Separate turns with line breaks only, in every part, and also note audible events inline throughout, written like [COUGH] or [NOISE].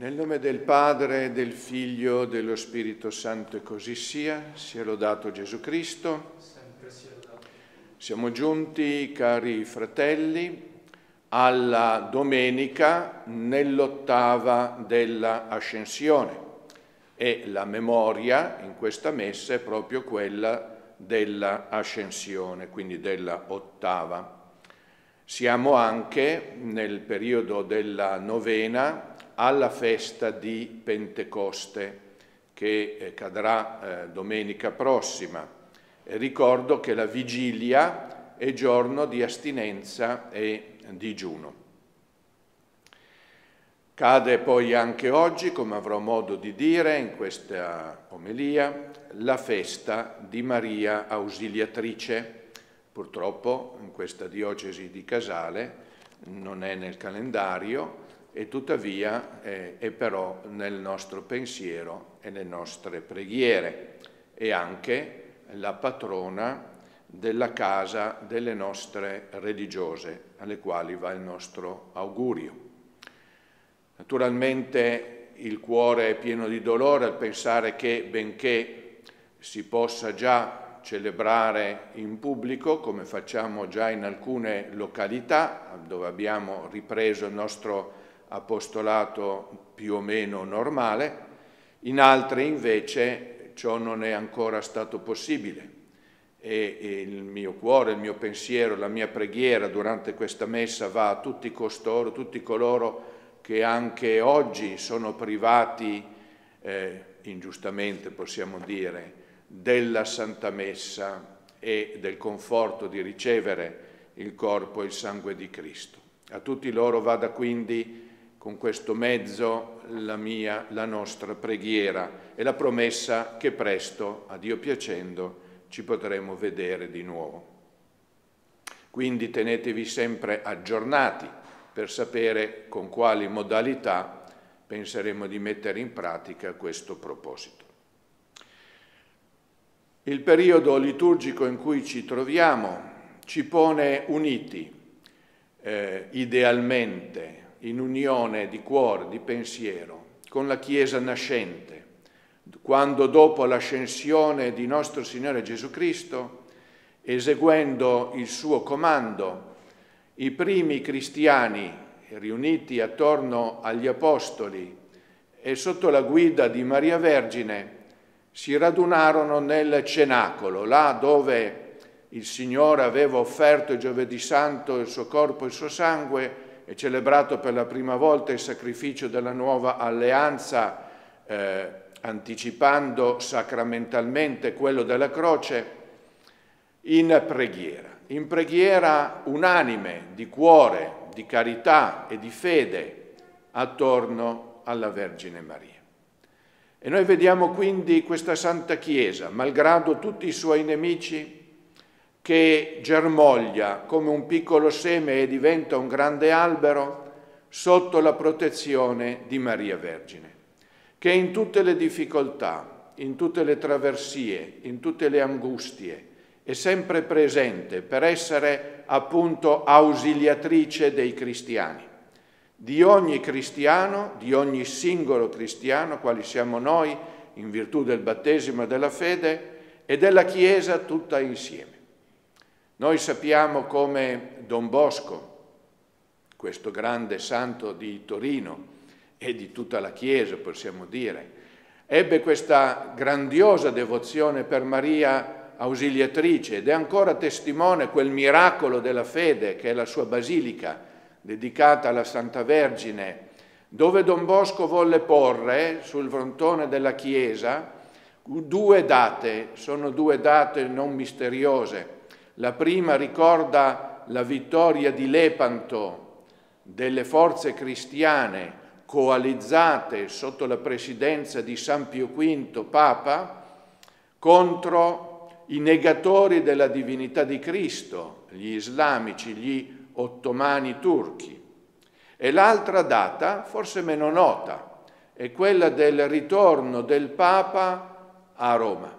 Nel nome del Padre, del Figlio, dello Spirito Santo e così sia, sia lodato Gesù Cristo. Siamo giunti, cari fratelli, alla domenica nell'ottava della Ascensione e la memoria in questa messa è proprio quella della Ascensione, quindi della ottava. Siamo anche nel periodo della novena alla festa di Pentecoste che eh, cadrà eh, domenica prossima. E ricordo che la vigilia è giorno di astinenza e digiuno. Cade poi anche oggi, come avrò modo di dire in questa omelia, la festa di Maria Ausiliatrice. Purtroppo in questa diocesi di Casale non è nel calendario, e tuttavia eh, è però nel nostro pensiero e nelle nostre preghiere e anche la patrona della casa delle nostre religiose, alle quali va il nostro augurio. Naturalmente il cuore è pieno di dolore al pensare che benché si possa già celebrare in pubblico, come facciamo già in alcune località dove abbiamo ripreso il nostro apostolato più o meno normale, in altre invece ciò non è ancora stato possibile e, il mio cuore, il mio pensiero, la mia preghiera durante questa messa va a tutti costoro, tutti coloro che anche oggi sono privati, eh, ingiustamente possiamo dire, della Santa Messa e del conforto di ricevere il corpo e il sangue di Cristo. A tutti loro vada quindi con questo mezzo la mia, la nostra preghiera e la promessa che presto, a Dio piacendo, ci potremo vedere di nuovo. Quindi tenetevi sempre aggiornati per sapere con quali modalità penseremo di mettere in pratica questo proposito. Il periodo liturgico in cui ci troviamo ci pone uniti eh, idealmente in unione di cuore, di pensiero, con la Chiesa nascente, quando dopo l'ascensione di nostro Signore Gesù Cristo, eseguendo il suo comando, i primi cristiani riuniti attorno agli Apostoli e sotto la guida di Maria Vergine si radunarono nel cenacolo, là dove il Signore aveva offerto il giovedì santo il suo corpo e il suo sangue, e celebrato per la prima volta il sacrificio della nuova alleanza, eh, anticipando sacramentalmente quello della croce, in preghiera, in preghiera unanime, di cuore, di carità e di fede attorno alla Vergine Maria. E noi vediamo quindi questa Santa Chiesa, malgrado tutti i suoi nemici, che germoglia come un piccolo seme e diventa un grande albero sotto la protezione di Maria Vergine, che in tutte le difficoltà, in tutte le traversie, in tutte le angustie, è sempre presente per essere appunto ausiliatrice dei cristiani, di ogni cristiano, di ogni singolo cristiano, quali siamo noi, in virtù del battesimo e della fede, e della Chiesa tutta insieme. Noi sappiamo come Don Bosco, questo grande santo di Torino e di tutta la Chiesa, possiamo dire, ebbe questa grandiosa devozione per Maria ausiliatrice ed è ancora testimone quel miracolo della fede che è la sua basilica dedicata alla Santa Vergine, dove Don Bosco volle porre sul frontone della chiesa due date, sono due date non misteriose, la prima ricorda la vittoria di Lepanto delle forze cristiane coalizzate sotto la presidenza di San Pio V, Papa, contro i negatori della divinità di Cristo, gli islamici, gli ottomani turchi. E l'altra data, forse meno nota, è quella del ritorno del Papa a Roma,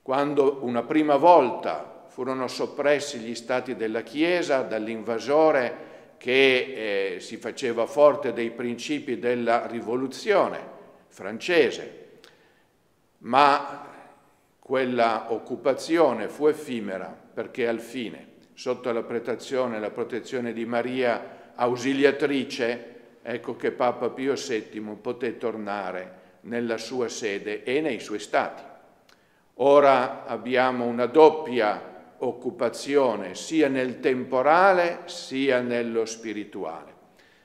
quando una prima volta furono soppressi gli stati della Chiesa dall'invasore che eh, si faceva forte dei principi della rivoluzione francese, ma quella occupazione fu effimera perché al fine, sotto la protezione, la protezione di Maria ausiliatrice, ecco che Papa Pio VII poté tornare nella sua sede e nei suoi stati. Ora abbiamo una doppia occupazione sia nel temporale sia nello spirituale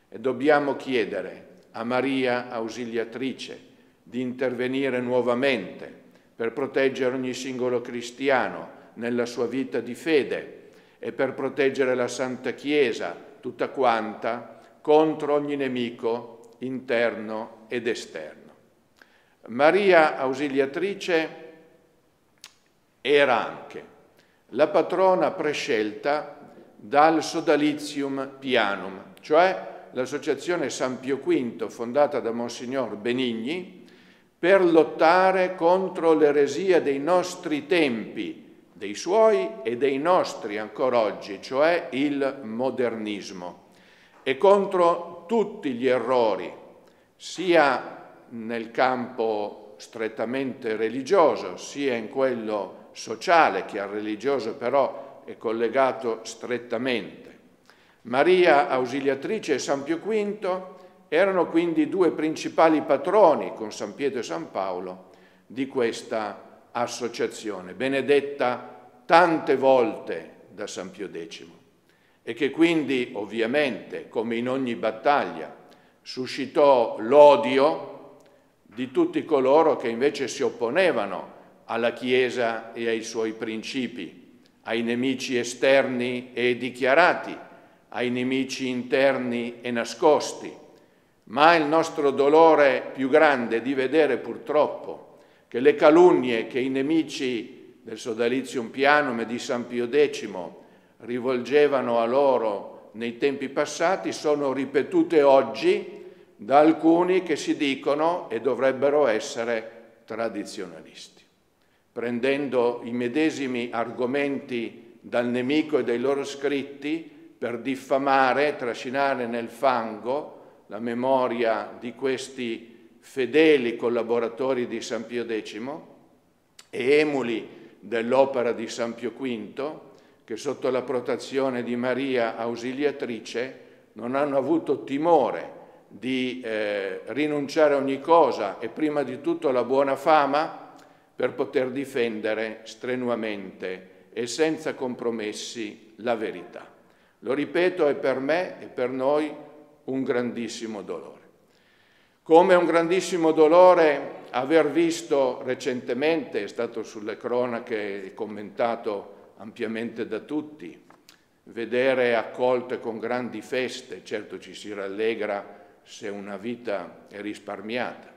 e dobbiamo chiedere a Maria ausiliatrice di intervenire nuovamente per proteggere ogni singolo cristiano nella sua vita di fede e per proteggere la Santa Chiesa tutta quanta contro ogni nemico interno ed esterno. Maria ausiliatrice era anche la patrona prescelta dal Sodalizium Pianum, cioè l'associazione San Pio V fondata da Monsignor Benigni per lottare contro l'eresia dei nostri tempi, dei suoi e dei nostri ancora oggi, cioè il modernismo, e contro tutti gli errori, sia nel campo strettamente religioso, sia in quello sociale che al religioso però è collegato strettamente. Maria Ausiliatrice e San Pio V erano quindi due principali patroni con San Pietro e San Paolo di questa associazione, benedetta tante volte da San Pio X e che quindi ovviamente, come in ogni battaglia, suscitò l'odio di tutti coloro che invece si opponevano alla Chiesa e ai suoi principi, ai nemici esterni e dichiarati, ai nemici interni e nascosti. Ma il nostro dolore più grande è di vedere purtroppo che le calunnie che i nemici del Sodalizium Pianum e di San Pio X rivolgevano a loro nei tempi passati sono ripetute oggi da alcuni che si dicono e dovrebbero essere tradizionalisti prendendo i medesimi argomenti dal nemico e dai loro scritti per diffamare, trascinare nel fango la memoria di questi fedeli collaboratori di San Pio X e emuli dell'opera di San Pio V, che sotto la protezione di Maria Ausiliatrice non hanno avuto timore di eh, rinunciare a ogni cosa e prima di tutto alla buona fama, per poter difendere strenuamente e senza compromessi la verità. Lo ripeto, è per me e per noi un grandissimo dolore. Come un grandissimo dolore aver visto recentemente, è stato sulle cronache commentato ampiamente da tutti, vedere accolte con grandi feste, certo ci si rallegra se una vita è risparmiata,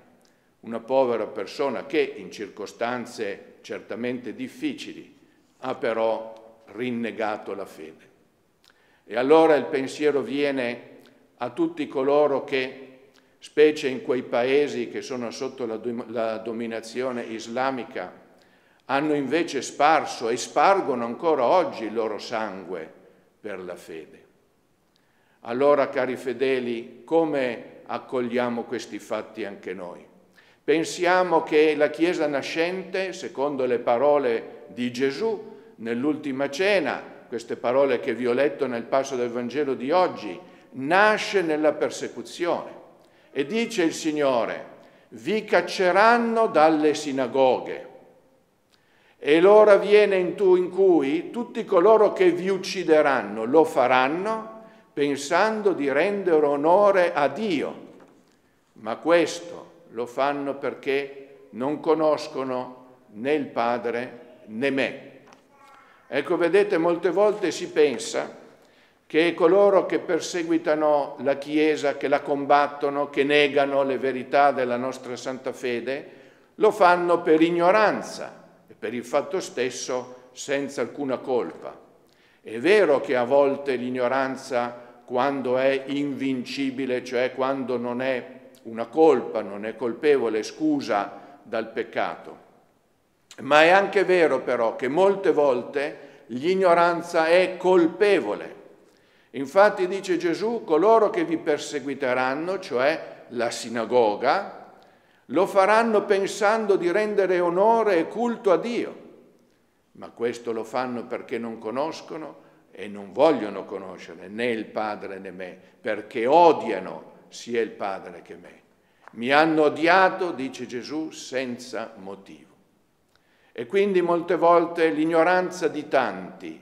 una povera persona che in circostanze certamente difficili ha però rinnegato la fede. E allora il pensiero viene a tutti coloro che, specie in quei paesi che sono sotto la, la dominazione islamica, hanno invece sparso e spargono ancora oggi il loro sangue per la fede. Allora, cari fedeli, come accogliamo questi fatti anche noi? Pensiamo che la Chiesa nascente, secondo le parole di Gesù nell'ultima cena, queste parole che vi ho letto nel passo del Vangelo di oggi, nasce nella persecuzione. E dice il Signore, vi cacceranno dalle sinagoghe. E l'ora viene in, tu, in cui tutti coloro che vi uccideranno lo faranno pensando di rendere onore a Dio. Ma questo lo fanno perché non conoscono né il Padre né me. Ecco, vedete, molte volte si pensa che coloro che perseguitano la Chiesa, che la combattono, che negano le verità della nostra santa fede, lo fanno per ignoranza e per il fatto stesso senza alcuna colpa. È vero che a volte l'ignoranza, quando è invincibile, cioè quando non è una colpa, non è colpevole, scusa dal peccato. Ma è anche vero però che molte volte l'ignoranza è colpevole Infatti dice Gesù, coloro che vi perseguiteranno, cioè la sinagoga, lo faranno pensando di rendere onore e culto a Dio, ma questo lo fanno perché non conoscono e non vogliono conoscere né il Padre né me, perché odiano sia il Padre che me. Mi hanno odiato, dice Gesù, senza motivo. E quindi molte volte l'ignoranza di tanti,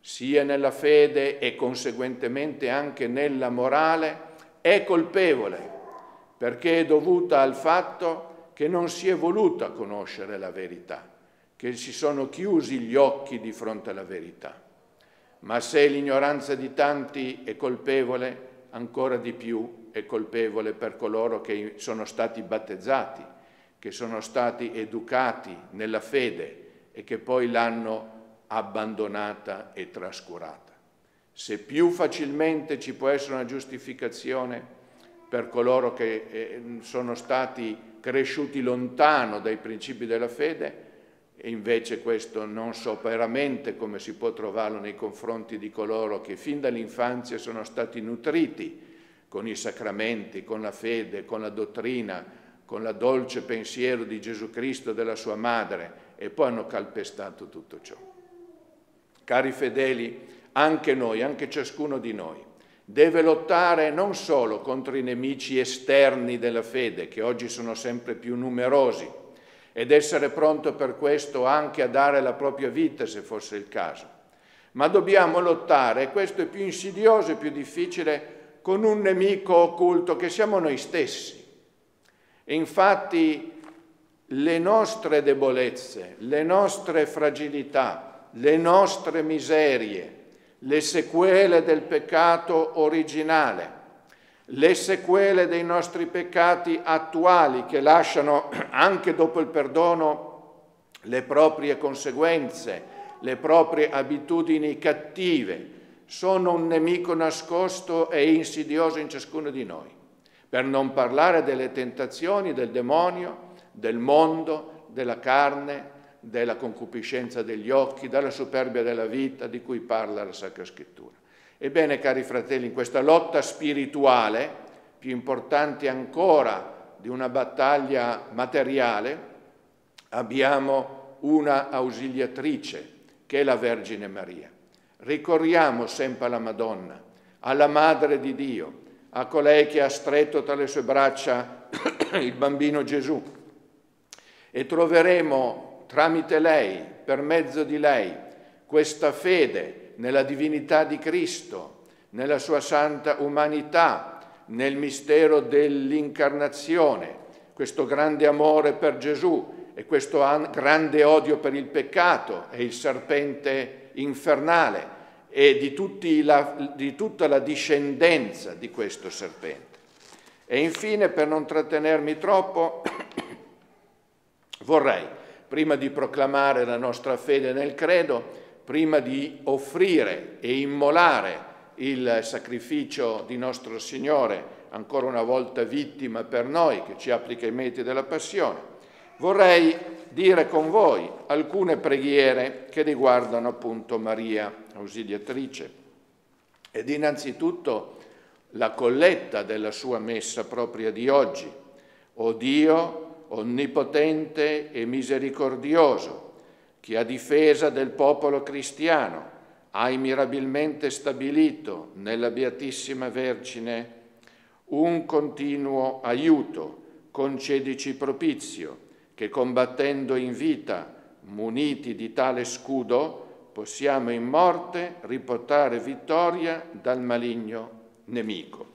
sia nella fede e conseguentemente anche nella morale, è colpevole, perché è dovuta al fatto che non si è voluta conoscere la verità, che si sono chiusi gli occhi di fronte alla verità. Ma se l'ignoranza di tanti è colpevole, ancora di più è colpevole per coloro che sono stati battezzati, che sono stati educati nella fede e che poi l'hanno abbandonata e trascurata. Se più facilmente ci può essere una giustificazione per coloro che eh, sono stati cresciuti lontano dai principi della fede, e invece questo non so veramente come si può trovarlo nei confronti di coloro che fin dall'infanzia sono stati nutriti con i sacramenti, con la fede, con la dottrina, con la dolce pensiero di Gesù Cristo e della sua madre e poi hanno calpestato tutto ciò. Cari fedeli, anche noi, anche ciascuno di noi, deve lottare non solo contro i nemici esterni della fede, che oggi sono sempre più numerosi, ed essere pronto per questo anche a dare la propria vita se fosse il caso. Ma dobbiamo lottare, e questo è più insidioso e più difficile, con un nemico occulto che siamo noi stessi. Infatti le nostre debolezze, le nostre fragilità, le nostre miserie, le sequele del peccato originale, le sequele dei nostri peccati attuali che lasciano [CLEARS THROAT] anche dopo il perdono le proprie conseguenze, le proprie abitudini cattive, sono un nemico nascosto e insidioso in ciascuno di noi, per non parlare delle tentazioni del demonio, del mondo, della carne, della concupiscenza degli occhi, della superbia della vita di cui parla la Sacra Scrittura. Ebbene, cari fratelli, in questa lotta spirituale, più importante ancora di una battaglia materiale, abbiamo una ausiliatrice, che è la Vergine Maria. Ricorriamo sempre alla Madonna, alla Madre di Dio, a colei che ha stretto tra le sue braccia [CLEARS THROAT] il bambino Gesù. E troveremo tramite lei, per mezzo di lei, questa fede nella divinità di Cristo, nella sua santa umanità, nel mistero dell'incarnazione, questo grande amore per Gesù e questo grande odio per il peccato e il serpente infernale e di, la, di tutta la discendenza di questo serpente. E infine, per non trattenermi troppo, [COUGHS] vorrei, prima di proclamare la nostra fede nel credo, prima di offrire e immolare il sacrificio di nostro Signore, ancora una volta vittima per noi, che ci applica i metodi della passione, vorrei dire con voi alcune preghiere che riguardano appunto Maria ausiliatrice ed innanzitutto la colletta della sua messa propria di oggi. O Dio, onnipotente e misericordioso, che a difesa del popolo cristiano hai mirabilmente stabilito nella Beatissima Vergine un continuo aiuto, concedici propizio, che combattendo in vita, muniti di tale scudo, possiamo in morte riportare vittoria dal maligno nemico.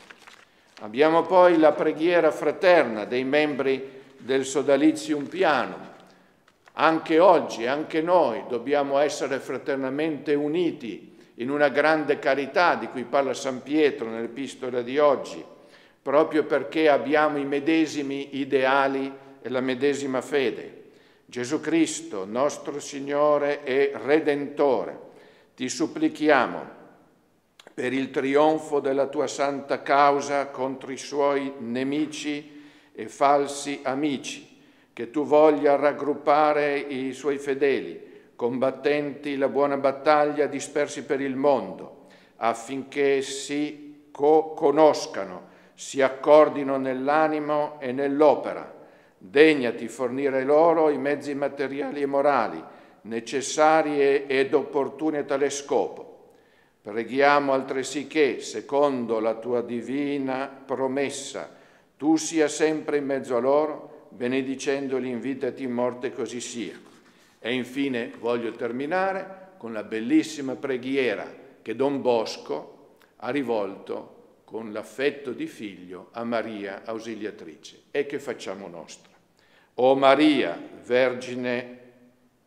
Abbiamo poi la preghiera fraterna dei membri del Sodalizium Piano, anche oggi, anche noi dobbiamo essere fraternamente uniti in una grande carità di cui parla San Pietro nell'epistola di oggi, proprio perché abbiamo i medesimi ideali e la medesima fede. Gesù Cristo, nostro Signore e Redentore, ti supplichiamo per il trionfo della tua santa causa contro i suoi nemici e falsi amici che tu voglia raggruppare i suoi fedeli, combattenti la buona battaglia dispersi per il mondo, affinché si co- conoscano, si accordino nell'animo e nell'opera. Degnati fornire loro i mezzi materiali e morali necessari ed opportuni a tale scopo. Preghiamo altresì che, secondo la tua divina promessa, tu sia sempre in mezzo a loro, benedicendoli in vita e in morte così sia. E infine voglio terminare con la bellissima preghiera che Don Bosco ha rivolto con l'affetto di figlio a Maria ausiliatrice. E che facciamo nostra. O Maria, Vergine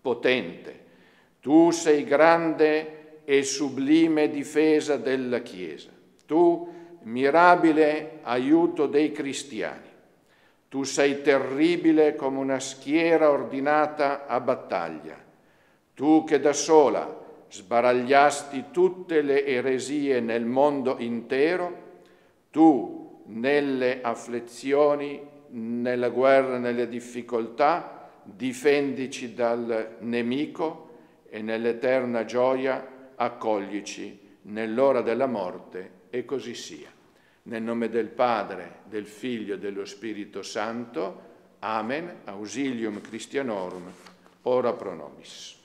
potente, tu sei grande e sublime difesa della Chiesa, tu mirabile aiuto dei cristiani, tu sei terribile come una schiera ordinata a battaglia, tu che da sola sbaragliasti tutte le eresie nel mondo intero, tu nelle afflizioni, nella guerra, nelle difficoltà, difendici dal nemico e nell'eterna gioia accoglici nell'ora della morte e così sia. Nel nome del Padre, del Figlio e dello Spirito Santo. Amen. Ausilium Christianorum. Ora pro nobis.